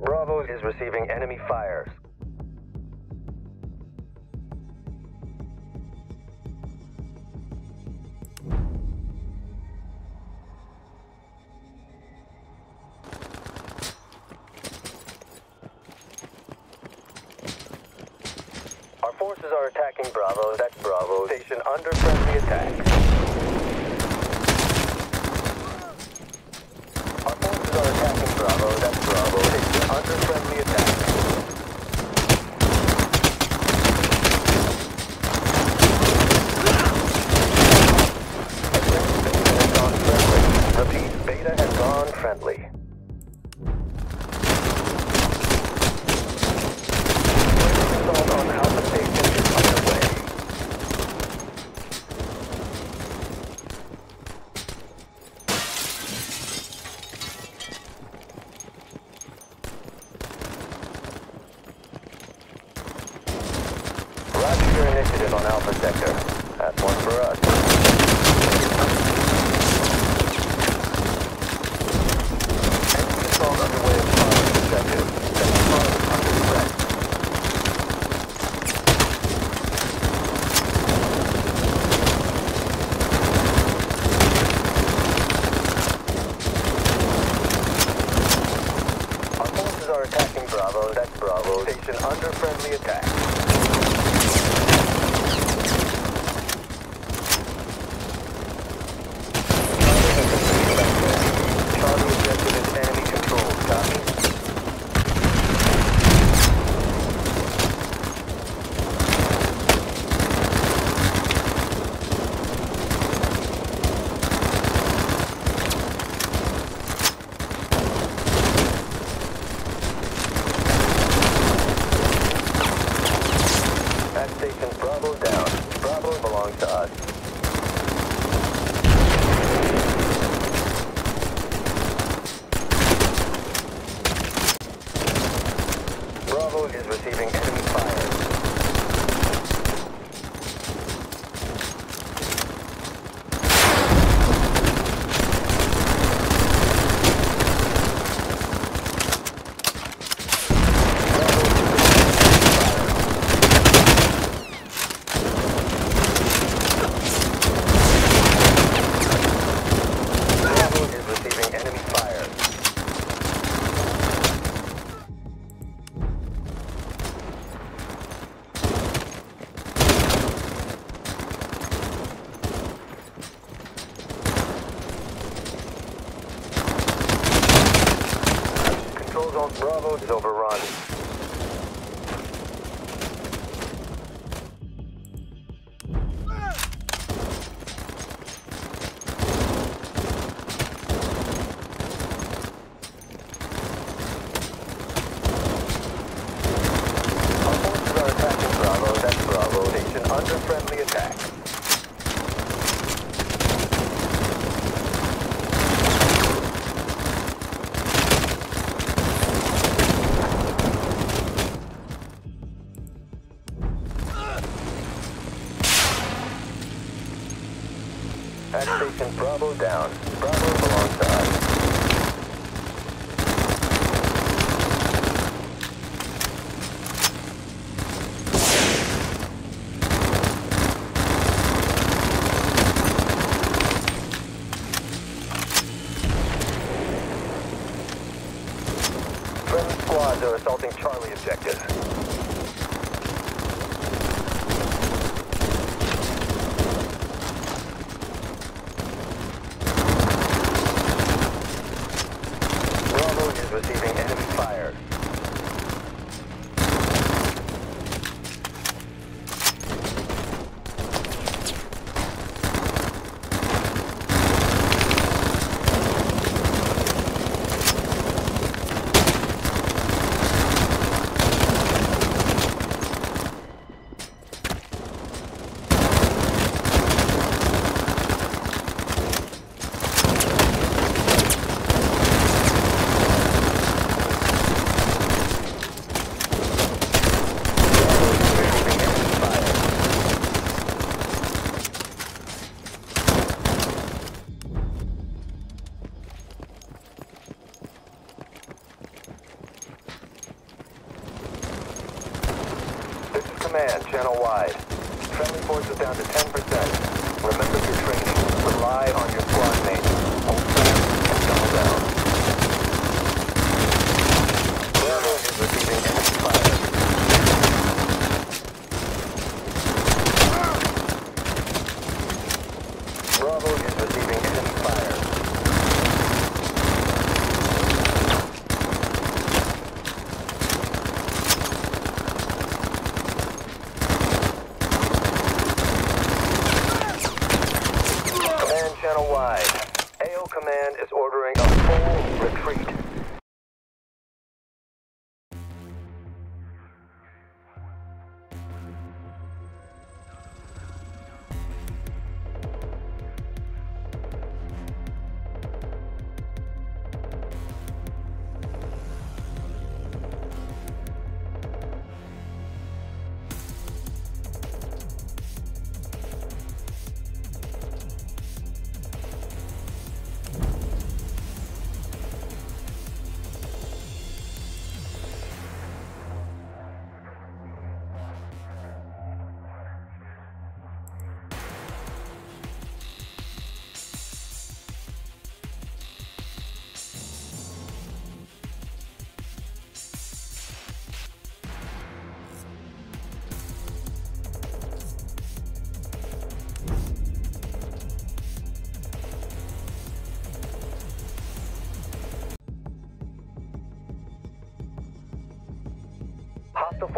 Bravo is receiving enemy fire. on Alpha Sector. That's one for us. Assault underway Sector. Bravo channel wide. Friendly forces down to 10%. Remember your training. Rely on your squad mates. Hold fast and double down.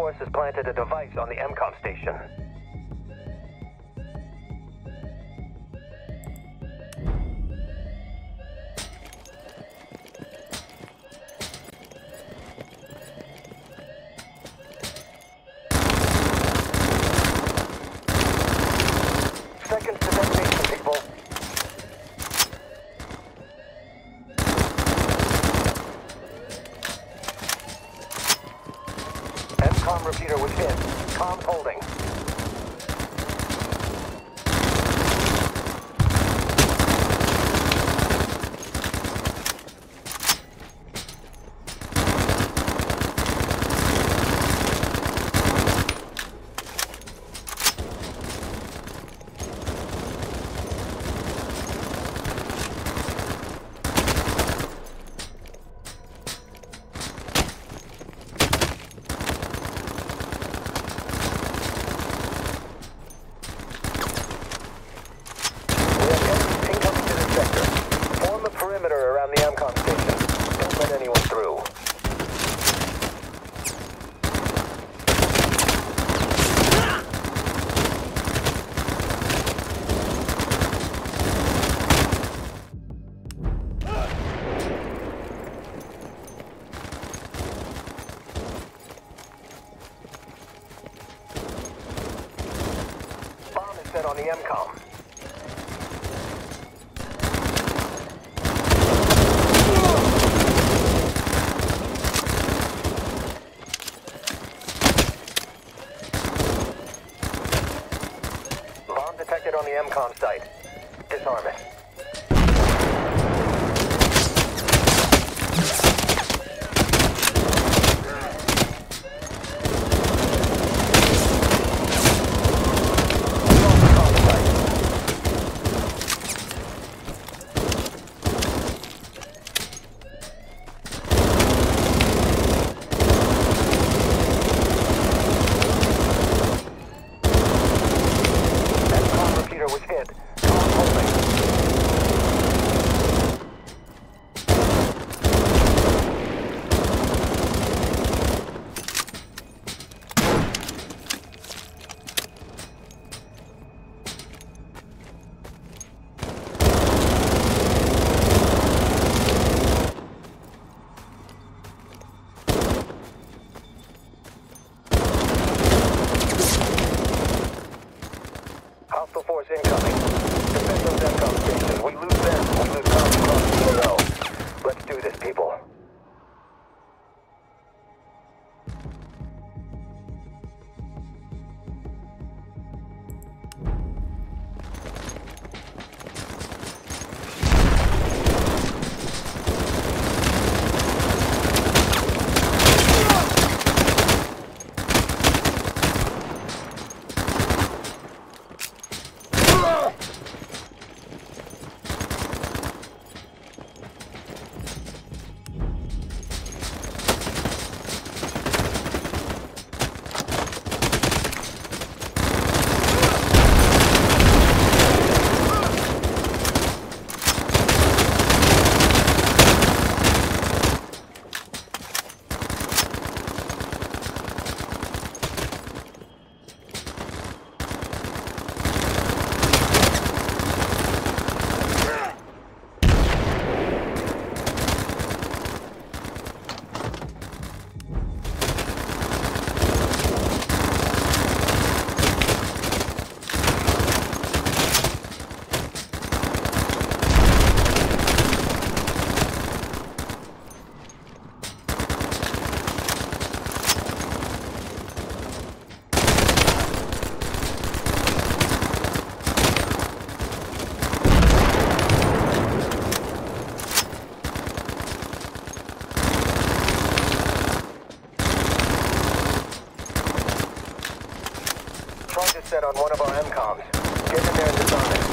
forces planted a device on the MCOM station. on the MCOM. On one of our MCOMs. Get in there and disarm it.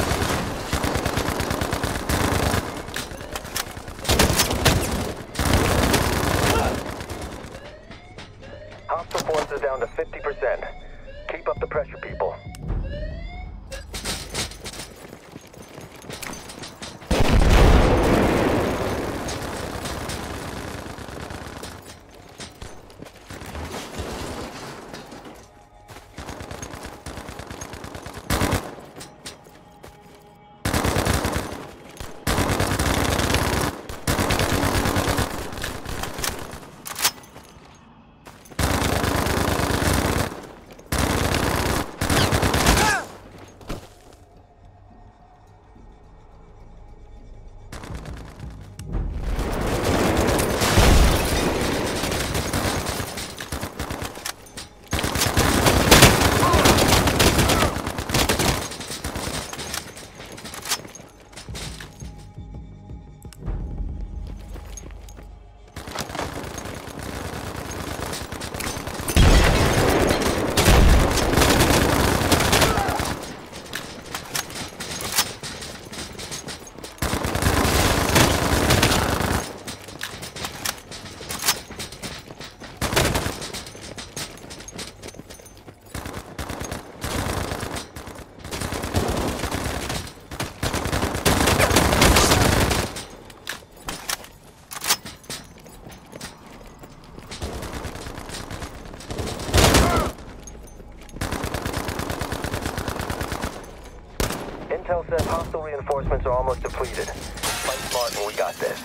Intel says hostile reinforcements are almost depleted. Fight smart and we got this.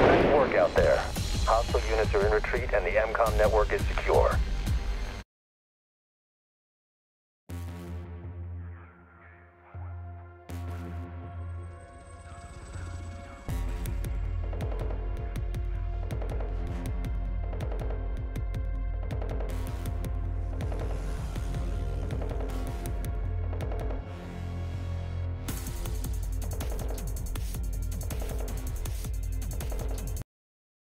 Nice work out there. Hostile units are in retreat and the MCOM network is secure.